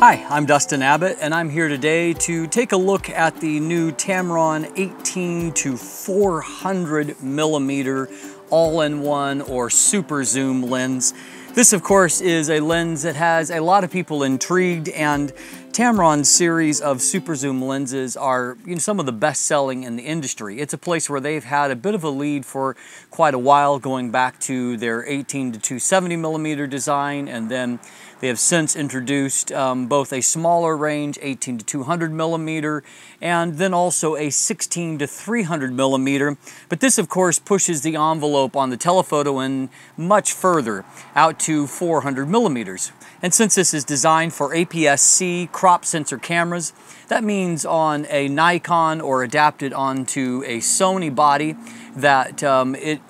Hi, I'm Dustin Abbott, and I'm here today to take a look at the new Tamron 18 to 400 millimeter all-in-one or super zoom lens. This, of course, is a lens that has a lot of people intrigued and Tamron's series of super zoom lenses are you know, some of the best selling in the industry. It's a place where they've had a bit of a lead for quite a while going back to their 18 to 270 millimeter design and then they have since introduced um, both a smaller range 18 to 200 millimeter and then also a 16 to 300 millimeter. But this of course pushes the envelope on the telephoto in much further out to 400 millimeters. And since this is designed for APS-C crop sensor cameras, that means on a Nikon or adapted onto a Sony body that um, it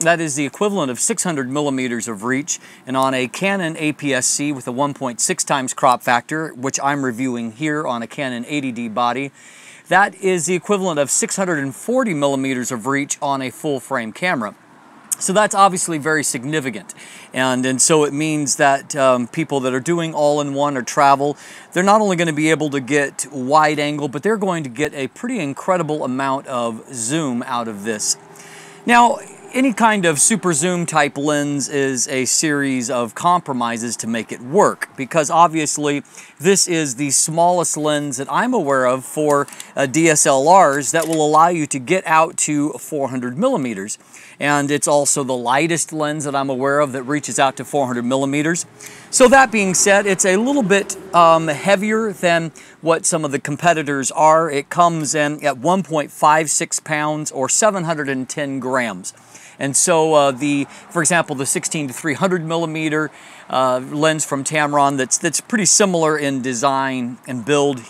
that is the equivalent of 600 millimeters of reach, and on a Canon APS-C with a 1.6 times crop factor, which I'm reviewing here on a Canon 80D body, that is the equivalent of 640 millimeters of reach on a full frame camera. So that's obviously very significant. And, and so it means that um, people that are doing all-in-one or travel, they're not only going to be able to get wide angle, but they're going to get a pretty incredible amount of zoom out of this. Now, any kind of super zoom type lens is a series of compromises to make it work because obviously this is the smallest lens that I'm aware of for uh, DSLRs that will allow you to get out to 400 millimeters. And it's also the lightest lens that I'm aware of that reaches out to 400 millimeters. So that being said, it's a little bit um, heavier than what some of the competitors are. It comes in at 1.56 pounds or 710 grams. And so uh, the, for example, the 16 to 300 millimeter uh, lens from Tamron that's, that's pretty similar in design and build,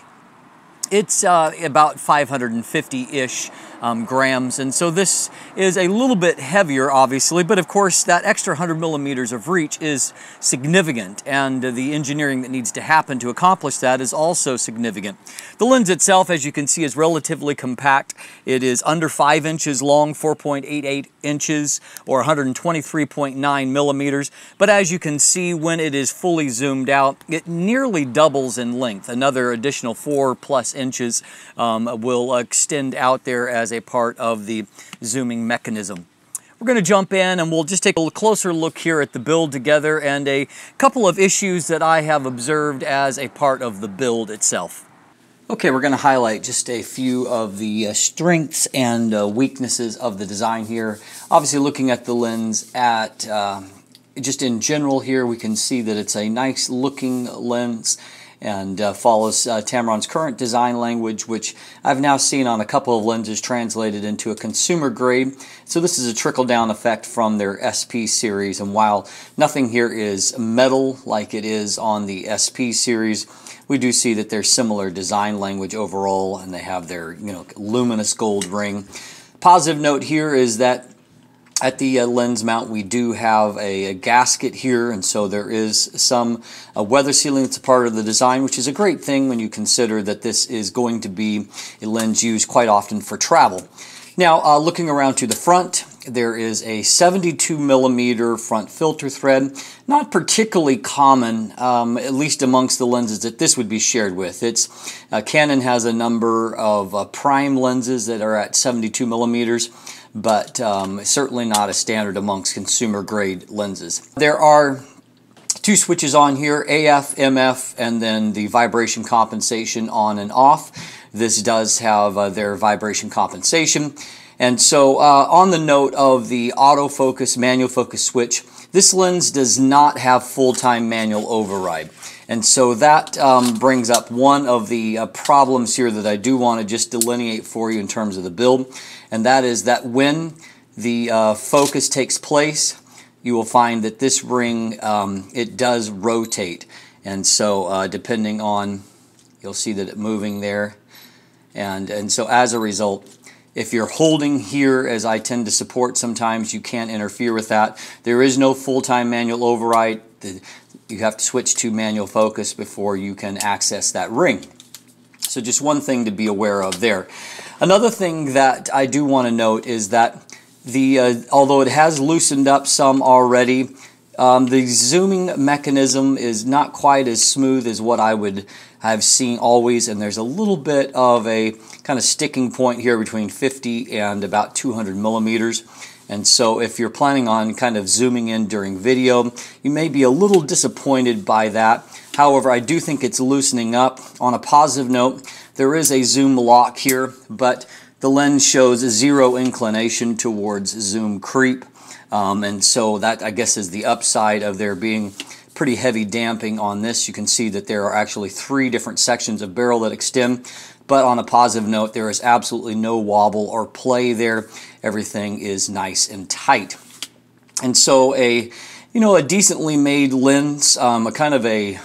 it's uh, about 550-ish um, grams. And so this is a little bit heavier, obviously, but of course that extra 100 millimeters of reach is significant and the engineering that needs to happen to accomplish that is also significant. The lens itself, as you can see, is relatively compact. It is under 5 inches long, 4.88 inches or 123.9 millimeters, but as you can see when it is fully zoomed out, it nearly doubles in length. Another additional 4 plus inches um, will extend out there as as a part of the zooming mechanism. We're going to jump in and we'll just take a closer look here at the build together and a couple of issues that I have observed as a part of the build itself. Okay, we're going to highlight just a few of the uh, strengths and uh, weaknesses of the design here. Obviously looking at the lens at uh, just in general here we can see that it's a nice looking lens and uh, follows uh, Tamron's current design language, which I've now seen on a couple of lenses translated into a consumer grade. So this is a trickle-down effect from their SP series, and while nothing here is metal like it is on the SP series, we do see that they're similar design language overall, and they have their you know luminous gold ring. Positive note here is that at the uh, lens mount, we do have a, a, gasket here, and so there is some uh, weather sealing that's a part of the design, which is a great thing when you consider that this is going to be a lens used quite often for travel. Now, uh, looking around to the front, there is a 72 millimeter front filter thread. Not particularly common, um, at least amongst the lenses that this would be shared with. It's uh, Canon has a number of uh, prime lenses that are at 72 millimeters but um, certainly not a standard amongst consumer grade lenses. There are two switches on here, AF, MF, and then the vibration compensation on and off. This does have uh, their vibration compensation. And so uh, on the note of the autofocus, manual focus switch, this lens does not have full-time manual override. And so that um, brings up one of the uh, problems here that I do want to just delineate for you in terms of the build. And that is that when the uh, focus takes place, you will find that this ring, um, it does rotate. And so uh, depending on, you'll see that it moving there. And, and so as a result, if you're holding here, as I tend to support sometimes, you can't interfere with that. There is no full-time manual override. You have to switch to manual focus before you can access that ring. So just one thing to be aware of there. Another thing that I do want to note is that the uh, although it has loosened up some already, Um, the zooming mechanism is not quite as smooth as what I would have seen always, and there's a little bit of a kind of sticking point here between 50 and about 200 millimeters. And so if you're planning on kind of zooming in during video, you may be a little disappointed by that. However, I do think it's loosening up. On a positive note, there is a zoom lock here, but the lens shows zero inclination towards zoom creep. Um, and so that, I guess, is the upside of there being pretty heavy damping on this. You can see that there are actually three different sections of barrel that extend. But on a positive note, there is absolutely no wobble or play there. Everything is nice and tight. And so a, you know, a decently made lens, um, a kind of a,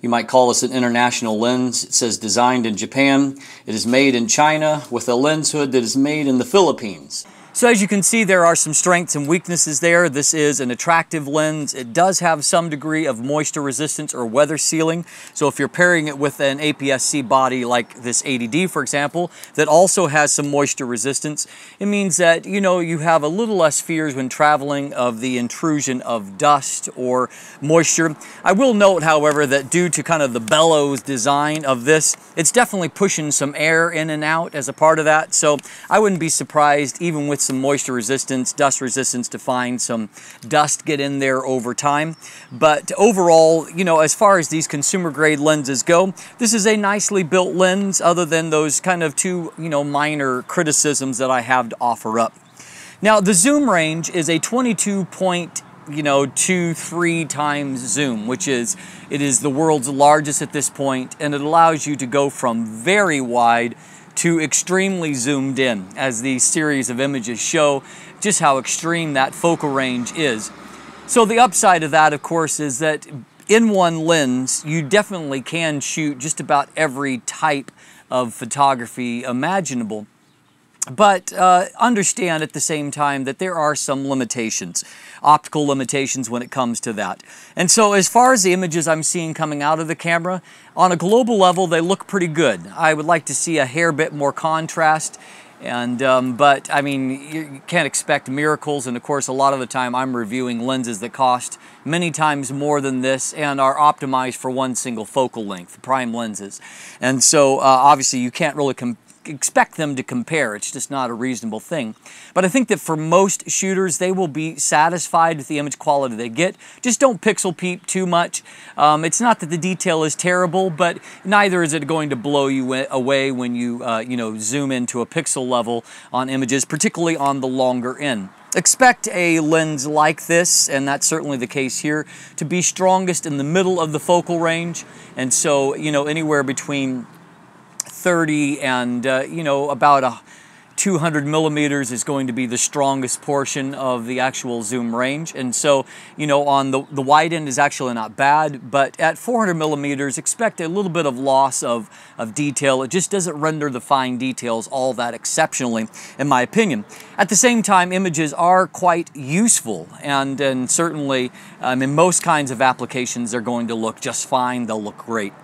you might call this an international lens. It says designed in Japan. It is made in China with a lens hood that is made in the Philippines. So as you can see, there are some strengths and weaknesses there. This is an attractive lens. It does have some degree of moisture resistance or weather sealing. So if you're pairing it with an APS-C body like this 80D, for example, that also has some moisture resistance, it means that, you know, you have a little less fears when traveling of the intrusion of dust or moisture. I will note, however, that due to kind of the bellows design of this, it's definitely pushing some air in and out as a part of that. So I wouldn't be surprised, even with some moisture resistance, dust resistance to find some dust get in there over time. But overall, you know, as far as these consumer grade lenses go, this is a nicely built lens other than those kind of two, you know, minor criticisms that I have to offer up. Now, the zoom range is a 22 point you know, two, three times zoom, which is, it is the world's largest at this point, and it allows you to go from very wide to extremely zoomed in as these series of images show just how extreme that focal range is. So the upside of that, of course, is that in one lens, you definitely can shoot just about every type of photography imaginable. But uh, understand at the same time that there are some limitations, optical limitations when it comes to that. And so as far as the images I'm seeing coming out of the camera, on a global level, they look pretty good. I would like to see a hair bit more contrast. And, um, but I mean, you can't expect miracles. And of course, a lot of the time I'm reviewing lenses that cost many times more than this and are optimized for one single focal length, prime lenses. And so uh, obviously you can't really expect them to compare. It's just not a reasonable thing. But I think that for most shooters, they will be satisfied with the image quality they get. Just don't pixel peep too much. Um, it's not that the detail is terrible, but neither is it going to blow you away when you, uh, you know, zoom into a pixel level on images, particularly on the longer end. Expect a lens like this, and that's certainly the case here, to be strongest in the middle of the focal range. And so, you know, anywhere between 30 and uh, you know about a 200 millimeters is going to be the strongest portion of the actual zoom range. And so you know on the, the wide end is actually not bad but at 400 millimeters expect a little bit of loss of, of detail. It just doesn't render the fine details all that exceptionally in my opinion. At the same time images are quite useful and, and certainly um, in most kinds of applications they're going to look just fine. They'll look great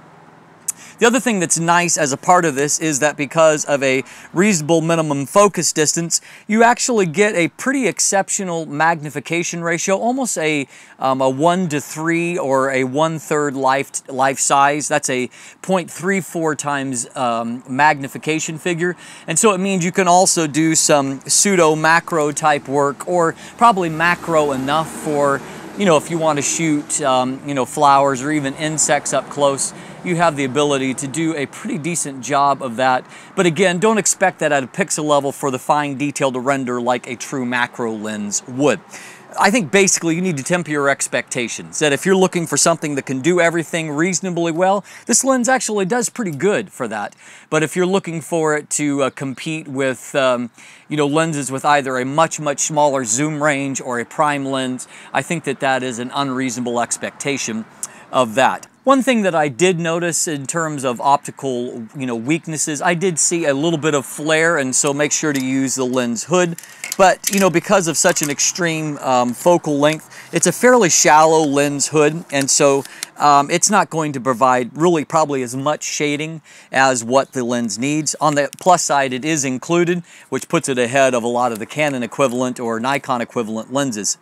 the other thing that's nice as a part of this is that because of a reasonable minimum focus distance, you actually get a pretty exceptional magnification ratio, almost a, um, a 1 to 3 or a one-third life, life size. That's a 0.34 times um, magnification figure. And so it means you can also do some pseudo macro type work or probably macro enough for you know, if you want to shoot, um, you know, flowers or even insects up close, you have the ability to do a pretty decent job of that. But again, don't expect that at a pixel level for the fine detail to render like a true macro lens would. I think basically you need to temper your expectations. That if you're looking for something that can do everything reasonably well, this lens actually does pretty good for that. But if you're looking for it to uh, compete with, um, you know, lenses with either a much, much smaller zoom range or a prime lens, I think that that is an unreasonable expectation of that. One thing that I did notice in terms of optical, you know, weaknesses, I did see a little bit of flare, and so make sure to use the lens hood. But, you know, because of such an extreme um, focal length, it's a fairly shallow lens hood, and so um, it's not going to provide really probably as much shading as what the lens needs. On the plus side, it is included, which puts it ahead of a lot of the Canon equivalent or Nikon equivalent lenses.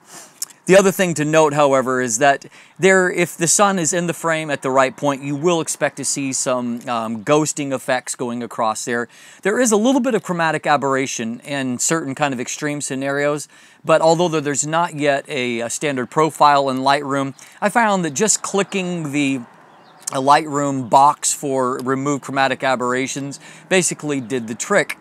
The other thing to note, however, is that there, if the sun is in the frame at the right point, you will expect to see some um, ghosting effects going across there. There is a little bit of chromatic aberration in certain kind of extreme scenarios, but although there's not yet a, a standard profile in Lightroom, I found that just clicking the Lightroom box for remove chromatic aberrations basically did the trick.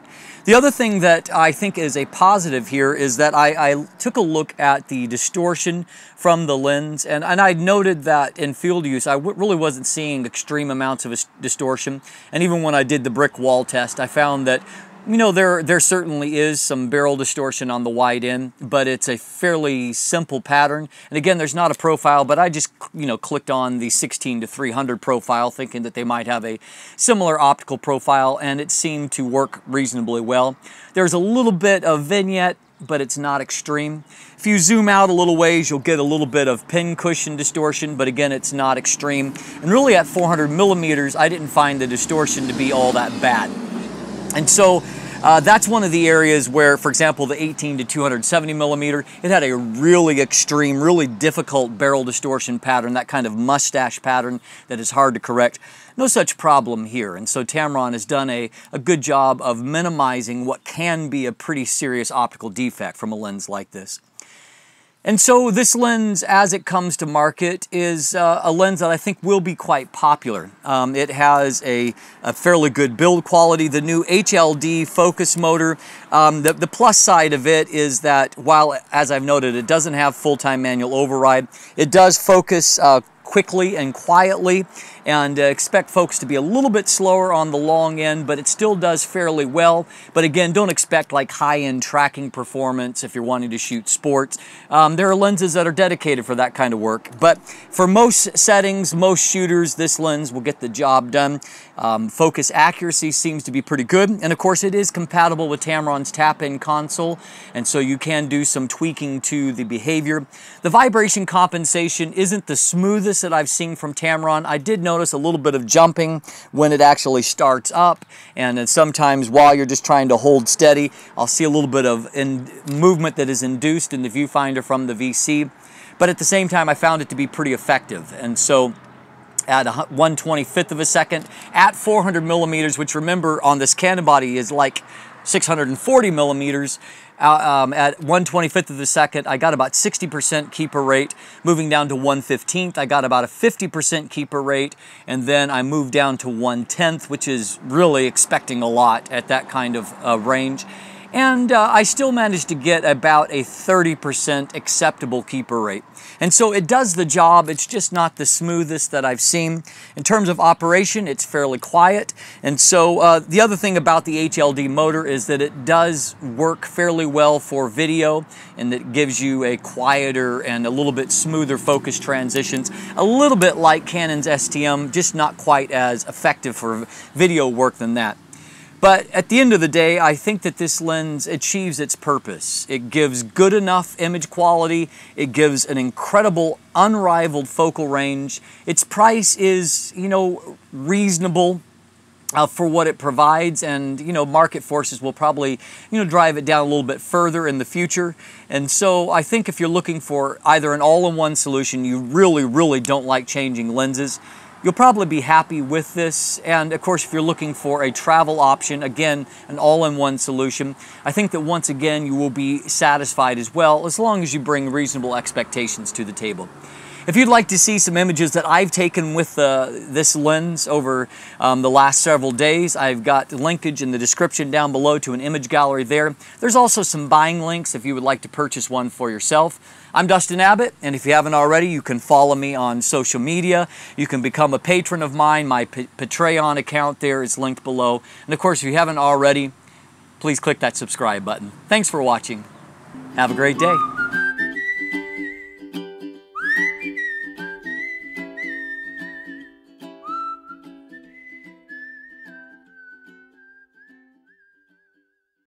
The other thing that I think is a positive here is that I, I took a look at the distortion from the lens and, and I noted that in field use I really wasn't seeing extreme amounts of distortion. And even when I did the brick wall test I found that you know, there, there certainly is some barrel distortion on the wide end, but it's a fairly simple pattern. And again, there's not a profile, but I just, you know, clicked on the 16 to 300 profile thinking that they might have a similar optical profile, and it seemed to work reasonably well. There's a little bit of vignette, but it's not extreme. If you zoom out a little ways, you'll get a little bit of pin cushion distortion, but again, it's not extreme. And really at 400 millimeters, I didn't find the distortion to be all that bad. And so uh, that's one of the areas where, for example, the 18 to 270 millimeter, it had a really extreme, really difficult barrel distortion pattern, that kind of mustache pattern that is hard to correct. No such problem here. And so Tamron has done a, a good job of minimizing what can be a pretty serious optical defect from a lens like this. And so this lens, as it comes to market, is uh, a lens that I think will be quite popular. Um, it has a, a, fairly good build quality. The new HLD focus motor, um, the, the plus side of it is that while, as I've noted, it doesn't have full-time manual override, it does focus uh, quickly and quietly and uh, expect folks to be a little bit slower on the long end, but it still does fairly well. But again, don't expect like high-end tracking performance if you're wanting to shoot sports. Um, there are lenses that are dedicated for that kind of work, but for most settings, most shooters, this lens will get the job done. Um, focus accuracy seems to be pretty good, and of course it is compatible with Tamron's tap-in console, and so you can do some tweaking to the behavior. The vibration compensation isn't the smoothest that I've seen from Tamron. I did know notice a little bit of jumping when it actually starts up. And then sometimes while you're just trying to hold steady, I'll see a little bit of movement that is induced in the viewfinder from the VC. But at the same time, I found it to be pretty effective. And so at 1 25th of a second at 400 millimeters, which remember on this Canon body is like 640 millimeters, um, at 1 25th of a second, I got about 60% keeper rate. Moving down to 1 15th, I got about a 50% keeper rate. And then I moved down to 1 10th, which is really expecting a lot at that kind of uh, range and uh, I still managed to get about a 30% acceptable keeper rate. And so it does the job, it's just not the smoothest that I've seen. In terms of operation, it's fairly quiet. And so uh, the other thing about the HLD motor is that it does work fairly well for video and it gives you a quieter and a little bit smoother focus transitions. A little bit like Canon's STM, just not quite as effective for video work than that. But at the end of the day, I think that this lens achieves its purpose. It gives good enough image quality. It gives an incredible, unrivaled focal range. Its price is, you know, reasonable uh, for what it provides and you know market forces will probably you know drive it down a little bit further in the future and so I think if you're looking for either an all-in-one solution you really really don't like changing lenses You'll probably be happy with this. And of course, if you're looking for a travel option, again, an all-in-one solution, I think that once again, you will be satisfied as well, as long as you bring reasonable expectations to the table. If you'd like to see some images that I've taken with uh, this lens over um, the last several days, I've got linkage in the description down below to an image gallery there. There's also some buying links if you would like to purchase one for yourself. I'm Dustin Abbott, and if you haven't already, you can follow me on social media. You can become a patron of mine. My Patreon account there is linked below. And of course, if you haven't already, please click that subscribe button. Thanks for watching. Have a great day.